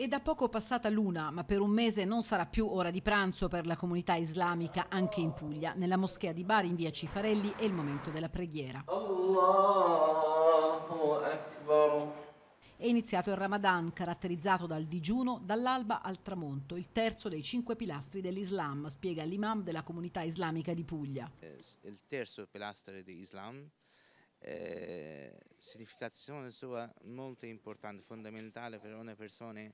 È da poco passata l'una, ma per un mese non sarà più ora di pranzo per la comunità islamica anche in Puglia. Nella moschea di Bari in via Cifarelli è il momento della preghiera. È iniziato il Ramadan, caratterizzato dal digiuno dall'alba al tramonto, il terzo dei cinque pilastri dell'Islam, spiega l'imam della comunità islamica di Puglia. Il terzo pilastro dell'Islam eh, significazione sua molto importante, fondamentale per una persona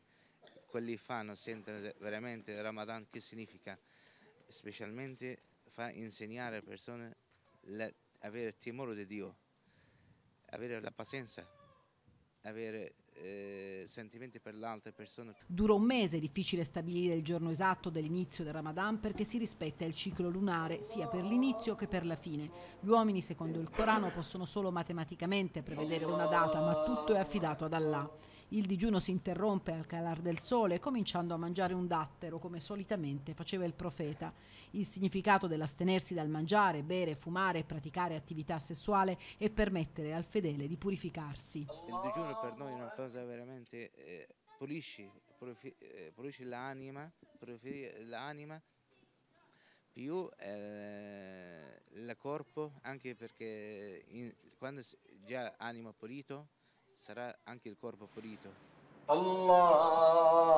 quelli fanno sentono veramente Ramadan che significa, specialmente fa insegnare alle persone avere timore di Dio, avere la pazienza, avere eh, sentimenti per le altre persone. Dura un mese, difficile stabilire il giorno esatto dell'inizio del Ramadan perché si rispetta il ciclo lunare sia per l'inizio che per la fine. Gli uomini, secondo il Corano, possono solo matematicamente prevedere una data, ma tutto è affidato ad Allah. Il digiuno si interrompe al calar del sole cominciando a mangiare un dattero come solitamente faceva il profeta. Il significato dell'astenersi dal mangiare, bere, fumare e praticare attività sessuale è permettere al fedele di purificarsi. Il digiuno per noi è una cosa veramente eh, pulisci, eh, pulisci l'anima, l'anima più eh, il corpo anche perché in, quando già anima pulito sarà anche il corpo pulito. Akbar.